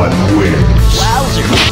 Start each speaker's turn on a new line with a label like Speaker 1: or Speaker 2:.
Speaker 1: one wins.
Speaker 2: Wowzer.